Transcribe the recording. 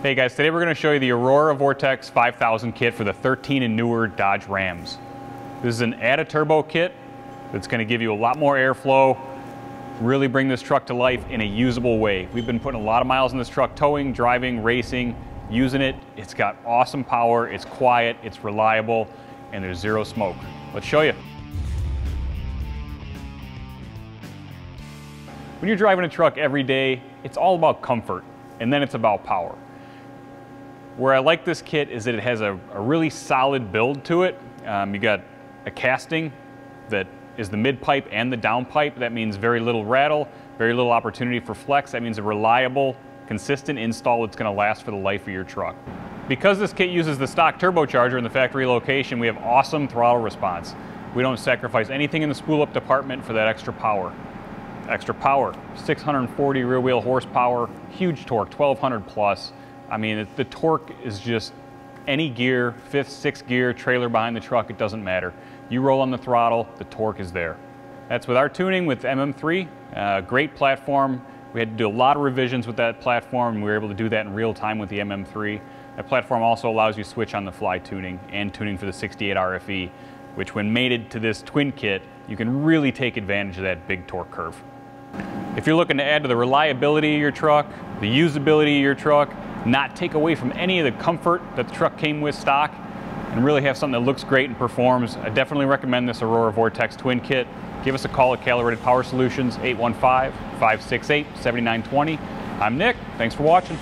Hey guys, today we're going to show you the Aurora Vortex 5000 kit for the 13 and newer Dodge Rams. This is an add-a-turbo kit that's going to give you a lot more airflow, really bring this truck to life in a usable way. We've been putting a lot of miles in this truck, towing, driving, racing, using it. It's got awesome power, it's quiet, it's reliable, and there's zero smoke. Let's show you. When you're driving a truck every day, it's all about comfort, and then it's about power. Where I like this kit is that it has a, a really solid build to it. Um, you got a casting that is the mid pipe and the down pipe. That means very little rattle, very little opportunity for flex. That means a reliable, consistent install that's gonna last for the life of your truck. Because this kit uses the stock turbocharger in the factory location, we have awesome throttle response. We don't sacrifice anything in the spool up department for that extra power. Extra power, 640 rear wheel horsepower, huge torque, 1200 plus. I mean, the torque is just any gear, fifth, sixth gear, trailer behind the truck, it doesn't matter. You roll on the throttle, the torque is there. That's with our tuning with MM3, uh, great platform. We had to do a lot of revisions with that platform and we were able to do that in real time with the MM3. That platform also allows you to switch on the fly tuning and tuning for the 68 RFE, which when mated to this twin kit, you can really take advantage of that big torque curve. If you're looking to add to the reliability of your truck, the usability of your truck, not take away from any of the comfort that the truck came with stock, and really have something that looks great and performs, I definitely recommend this Aurora Vortex Twin Kit. Give us a call at Calibrated Power Solutions, 815-568-7920. I'm Nick, thanks for watching.